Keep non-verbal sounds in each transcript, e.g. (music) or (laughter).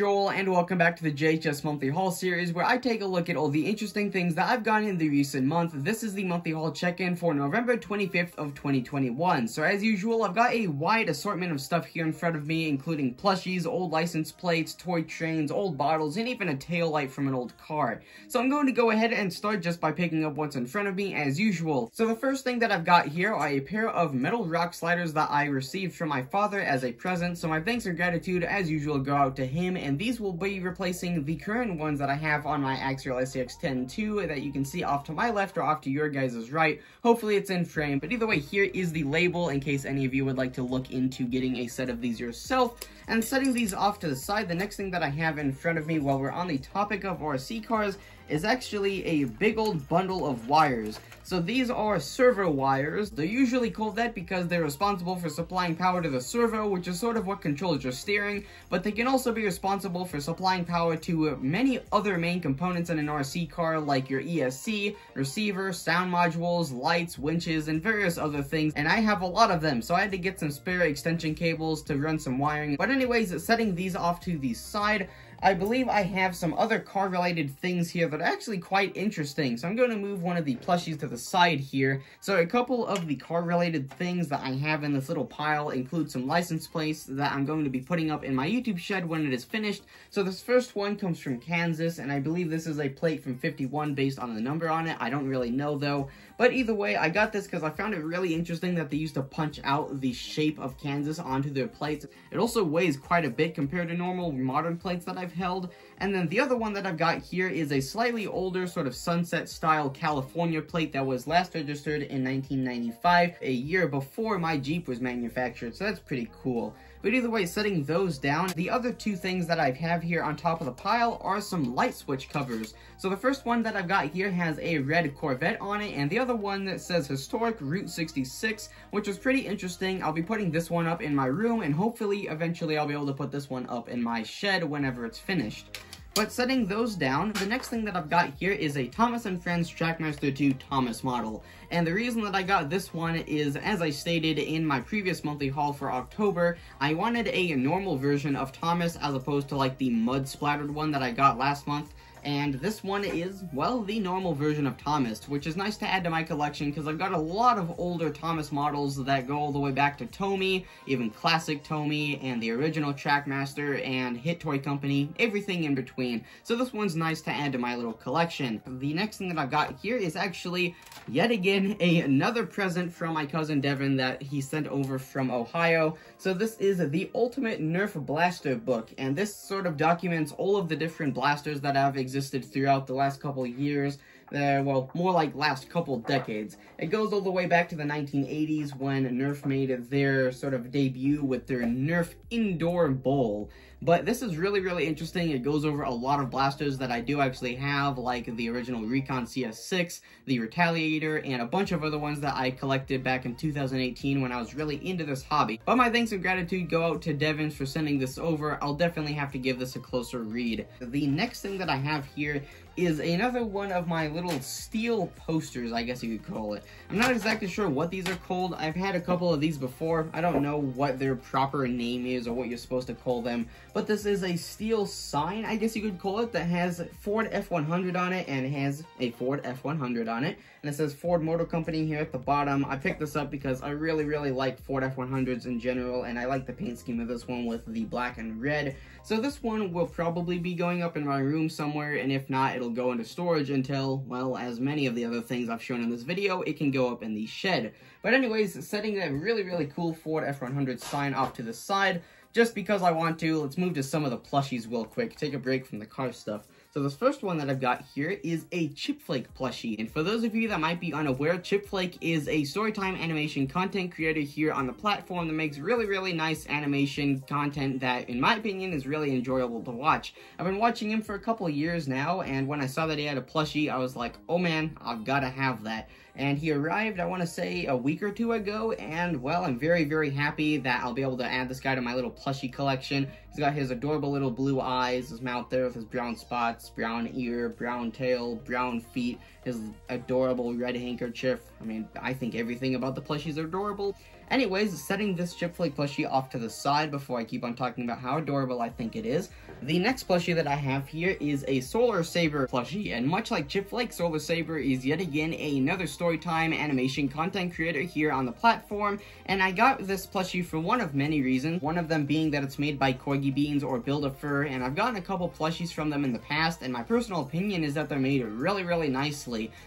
Joel, and welcome back to the JHS Monthly Haul series, where I take a look at all the interesting things that I've gotten in the recent month. This is the monthly haul check-in for November 25th of 2021. So as usual, I've got a wide assortment of stuff here in front of me, including plushies, old license plates, toy trains, old bottles, and even a tail light from an old car. So I'm going to go ahead and start just by picking up what's in front of me, as usual. So the first thing that I've got here are a pair of metal rock sliders that I received from my father as a present, so my thanks and gratitude, as usual, go out to him, and these will be replacing the current ones that I have on my Axial SCX-10 II that you can see off to my left or off to your guys' right. Hopefully it's in frame, but either way, here is the label in case any of you would like to look into getting a set of these yourself. And setting these off to the side, the next thing that I have in front of me while we're on the topic of RC cars is actually a big old bundle of wires. So these are servo wires. They're usually called that because they're responsible for supplying power to the servo, which is sort of what controls your steering, but they can also be responsible for supplying power to many other main components in an RC car like your ESC, receiver, sound modules, lights, winches, and various other things, and I have a lot of them, so I had to get some spare extension cables to run some wiring. But anyways, setting these off to the side, I believe I have some other car-related things here that are actually quite interesting. So I'm going to move one of the plushies to the side here. So a couple of the car-related things that I have in this little pile include some license plates that I'm going to be putting up in my YouTube shed when it is finished. So this first one comes from Kansas, and I believe this is a plate from 51 based on the number on it. I don't really know though. But either way, I got this because I found it really interesting that they used to punch out the shape of Kansas onto their plates. It also weighs quite a bit compared to normal modern plates that I've held. And then the other one that I've got here is a slightly older sort of sunset style California plate that was last registered in 1995, a year before my Jeep was manufactured, so that's pretty cool. But either way, setting those down, the other two things that I have here on top of the pile are some light switch covers. So the first one that I've got here has a red Corvette on it, and the other one that says Historic Route 66, which is pretty interesting. I'll be putting this one up in my room, and hopefully, eventually, I'll be able to put this one up in my shed whenever it's finished. But setting those down, the next thing that I've got here is a Thomas & Friends Trackmaster 2 Thomas model. And the reason that I got this one is, as I stated in my previous monthly haul for October, I wanted a normal version of Thomas as opposed to like the mud splattered one that I got last month and this one is, well, the normal version of Thomas, which is nice to add to my collection because I've got a lot of older Thomas models that go all the way back to Tomy, even classic Tomy, and the original Trackmaster, and Hit Toy Company, everything in between. So this one's nice to add to my little collection. The next thing that I've got here is actually, yet again, a, (laughs) another present from my cousin Devin that he sent over from Ohio. So this is the Ultimate Nerf Blaster book, and this sort of documents all of the different blasters that have existed throughout the last couple years. Uh, well, more like last couple decades. It goes all the way back to the 1980s when Nerf made their sort of debut with their Nerf Indoor Bowl. But this is really, really interesting. It goes over a lot of blasters that I do actually have, like the original Recon CS6, the Retaliator, and a bunch of other ones that I collected back in 2018 when I was really into this hobby. But my thanks and gratitude go out to Devins for sending this over. I'll definitely have to give this a closer read. The next thing that I have here is another one of my little steel posters, I guess you could call it. I'm not exactly sure what these are called. I've had a couple of these before. I don't know what their proper name is or what you're supposed to call them, but this is a steel sign, I guess you could call it, that has Ford F-100 on it and has a Ford F-100 on it. And it says Ford Motor Company here at the bottom. I picked this up because I really, really like Ford F-100s in general, and I like the paint scheme of this one with the black and red. So this one will probably be going up in my room somewhere, and if not, it'll go into storage until, well, as many of the other things I've shown in this video, it can go up in the shed. But anyways, setting that really, really cool Ford F-100 sign off to the side, just because I want to, let's move to some of the plushies real quick, take a break from the car stuff. So this first one that I've got here is a Chipflake plushie. And for those of you that might be unaware, Chipflake is a Storytime animation content creator here on the platform that makes really, really nice animation content that, in my opinion, is really enjoyable to watch. I've been watching him for a couple years now, and when I saw that he had a plushie, I was like, oh man, I've got to have that and he arrived, I want to say, a week or two ago, and, well, I'm very, very happy that I'll be able to add this guy to my little plushie collection. He's got his adorable little blue eyes, his mouth there with his brown spots, brown ear, brown tail, brown feet, his adorable red handkerchief. I mean, I think everything about the plushies are adorable. Anyways, setting this Chip Flake plushie off to the side before I keep on talking about how adorable I think it is. The next plushie that I have here is a Solar Saber plushie, and much like Chip Flake, Solar Saber is yet again another Storytime animation content creator here on the platform, and I got this plushie for one of many reasons, one of them being that it's made by Corgi Beans or Build-A-Fur, and I've gotten a couple plushies from them in the past, and my personal opinion is that they're made really, really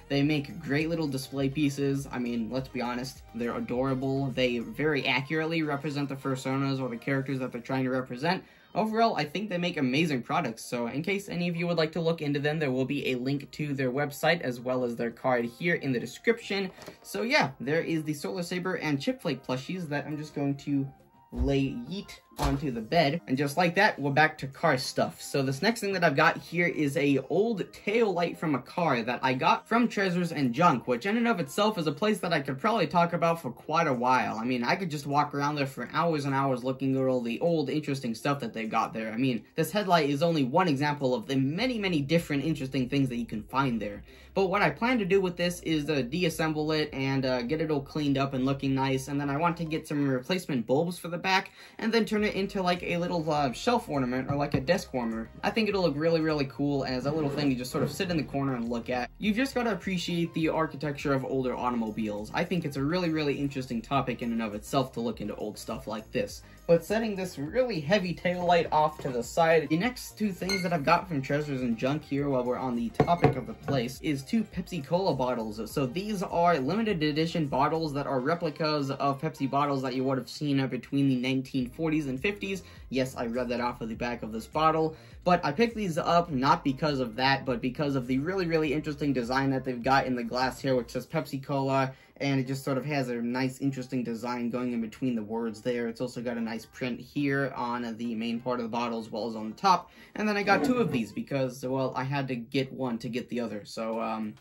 They make great little display pieces, I mean, let's be honest, they're adorable, they very accurately represent the personas or the characters that they're trying to represent, Overall, I think they make amazing products, so in case any of you would like to look into them, there will be a link to their website as well as their card here in the description. So yeah, there is the Solar Saber and Chipflake plushies that I'm just going to lay yeet onto the bed. And just like that, we're back to car stuff. So this next thing that I've got here is a old tail light from a car that I got from Treasures and Junk, which in and of itself is a place that I could probably talk about for quite a while. I mean, I could just walk around there for hours and hours looking at all the old interesting stuff that they've got there. I mean, this headlight is only one example of the many, many different interesting things that you can find there. But what I plan to do with this is uh, deassemble it and uh, get it all cleaned up and looking nice. And then I want to get some replacement bulbs for the back and then turn it into like a little uh, shelf ornament or like a desk warmer. I think it'll look really, really cool as a little thing to just sort of sit in the corner and look at. You've just got to appreciate the architecture of older automobiles. I think it's a really, really interesting topic in and of itself to look into old stuff like this but setting this really heavy tail light off to the side. The next two things that I've got from Treasures and Junk here while we're on the topic of the place is two Pepsi Cola bottles. So these are limited edition bottles that are replicas of Pepsi bottles that you would have seen between the 1940s and 50s. Yes, I read that off of the back of this bottle, but I picked these up not because of that, but because of the really, really interesting design that they've got in the glass here, which says Pepsi Cola and it just sort of has a nice interesting design going in between the words there. It's also got a nice print here on the main part of the bottle as well as on the top. And then I got two of these because, well, I had to get one to get the other. So, um,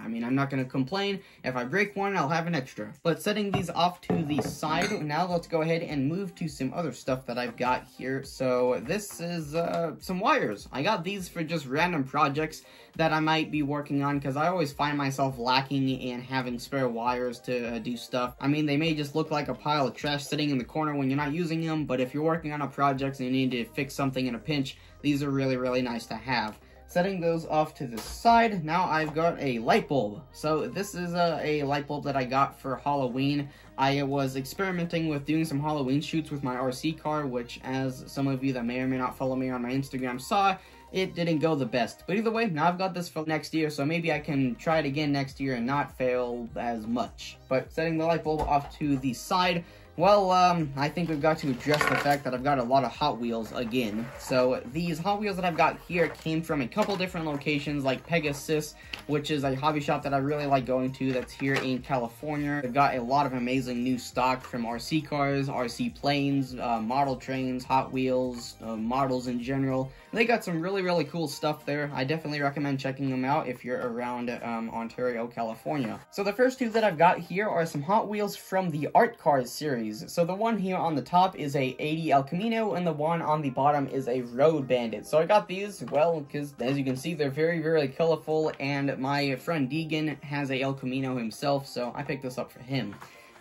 I mean, I'm not going to complain. If I break one, I'll have an extra. But setting these off to the side, now let's go ahead and move to some other stuff that I've got here. So this is uh, some wires. I got these for just random projects that I might be working on because I always find myself lacking in having spare wires to uh, do stuff. I mean, they may just look like a pile of trash sitting in the corner when you're not using them, but if you're working on a project and you need to fix something in a pinch, these are really, really nice to have. Setting those off to the side, now I've got a light bulb. So this is a, a, light bulb that I got for Halloween. I was experimenting with doing some Halloween shoots with my RC car, which as some of you that may or may not follow me on my Instagram saw, it didn't go the best. But either way, now I've got this for next year, so maybe I can try it again next year and not fail as much. But setting the light bulb off to the side, well, um, I think we've got to address the fact that I've got a lot of Hot Wheels again. So, these Hot Wheels that I've got here came from a couple different locations, like Pegasus, which is a hobby shop that I really like going to that's here in California. They've got a lot of amazing new stock from RC cars, RC planes, uh, model trains, Hot Wheels, uh, models in general. They got some really, really cool stuff there. I definitely recommend checking them out if you're around um, Ontario, California. So the first two that I've got here are some Hot Wheels from the Art Cars series. So the one here on the top is a 80 El Camino, and the one on the bottom is a Road Bandit. So I got these, well, because as you can see, they're very, very colorful, and my friend Deegan has a El Camino himself, so I picked this up for him.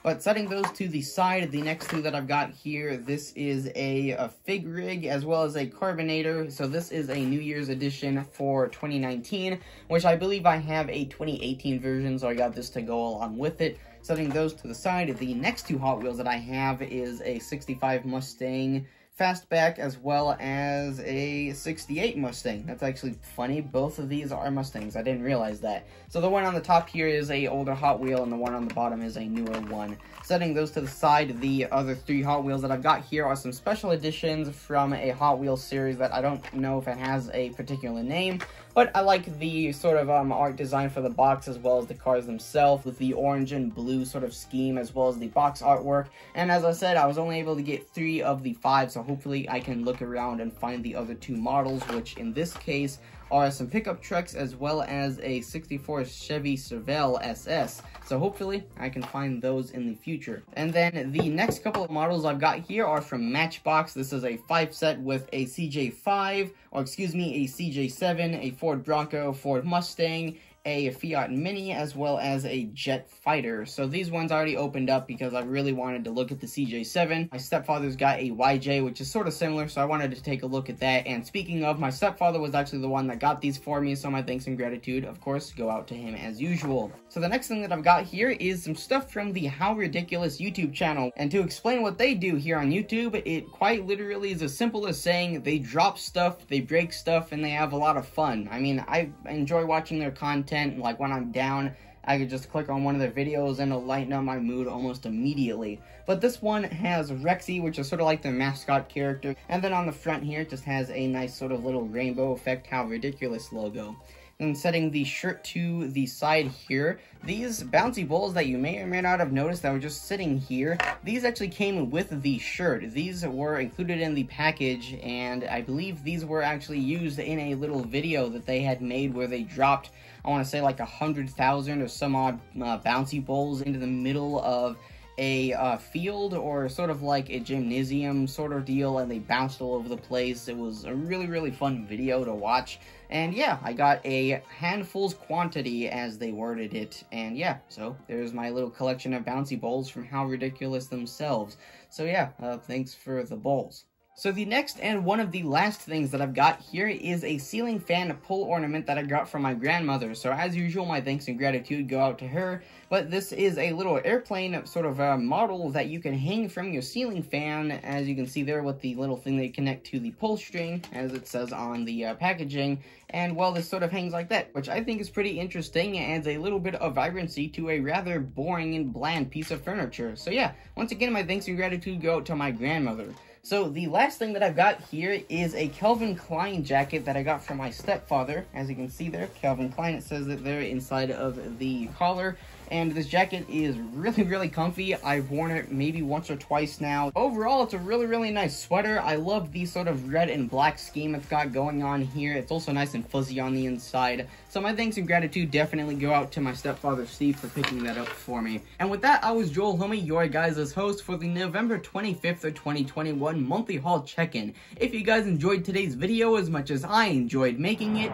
But setting those to the side, the next two that I've got here, this is a, a fig rig as well as a carbonator. So this is a New Year's edition for 2019, which I believe I have a 2018 version, so I got this to go along with it. Setting those to the side, the next two Hot Wheels that I have is a 65 Mustang Fastback as well as a 68 Mustang. That's actually funny. Both of these are Mustangs. I didn't realize that. So the one on the top here is a older Hot Wheel and the one on the bottom is a newer one. Setting those to the side, the other three Hot Wheels that I've got here are some special editions from a Hot Wheels series that I don't know if it has a particular name, but I like the sort of um, art design for the box as well as the cars themselves with the orange and blue sort of scheme as well as the box artwork. And as I said, I was only able to get three of the five, so hopefully I can look around and find the other two models, which in this case are some pickup trucks as well as a 64 Chevy Chevelle SS. So hopefully I can find those in the future. And then the next couple of models I've got here are from Matchbox. This is a 5 set with a CJ5, or excuse me, a CJ7, a Ford Bronco, Ford Mustang, a Fiat Mini, as well as a Jet Fighter. So these ones I already opened up because I really wanted to look at the CJ7. My stepfather's got a YJ, which is sort of similar, so I wanted to take a look at that. And speaking of, my stepfather was actually the one that got these for me, so my thanks and gratitude, of course, go out to him as usual. So the next thing that I've got here is some stuff from the How Ridiculous YouTube channel. And to explain what they do here on YouTube, it quite literally is as simple as saying they drop stuff, they break stuff, and they have a lot of fun. I mean, I enjoy watching their content, like when I'm down, I could just click on one of their videos and it'll lighten up my mood almost immediately. But this one has Rexy, which is sort of like the mascot character. And then on the front here, it just has a nice sort of little rainbow effect, how ridiculous logo. And setting the shirt to the side here, these bouncy balls that you may or may not have noticed that were just sitting here, these actually came with the shirt. These were included in the package, and I believe these were actually used in a little video that they had made where they dropped, I want to say like a hundred thousand or some odd uh, bouncy balls into the middle of a uh, field or sort of like a gymnasium sort of deal and they bounced all over the place. It was a really, really fun video to watch. And yeah, I got a handful's quantity as they worded it. And yeah, so there's my little collection of bouncy balls from How Ridiculous themselves. So yeah, uh, thanks for the balls. So the next and one of the last things that I've got here is a ceiling fan pull ornament that I got from my grandmother. So as usual, my thanks and gratitude go out to her. But this is a little airplane sort of a model that you can hang from your ceiling fan, as you can see there with the little thing they connect to the pull string, as it says on the uh, packaging. And well, this sort of hangs like that, which I think is pretty interesting and adds a little bit of vibrancy to a rather boring and bland piece of furniture. So yeah, once again, my thanks and gratitude go out to my grandmother. So the last thing that I've got here is a Calvin Klein jacket that I got from my stepfather. As you can see there, Calvin Klein, it says that there inside of the collar. And this jacket is really, really comfy. I've worn it maybe once or twice now. Overall, it's a really, really nice sweater. I love the sort of red and black scheme it's got going on here. It's also nice and fuzzy on the inside. So my thanks and gratitude definitely go out to my stepfather Steve for picking that up for me. And with that, I was Joel Homie, your guys' host for the November 25th of 2021 monthly haul check-in. If you guys enjoyed today's video as much as I enjoyed making it,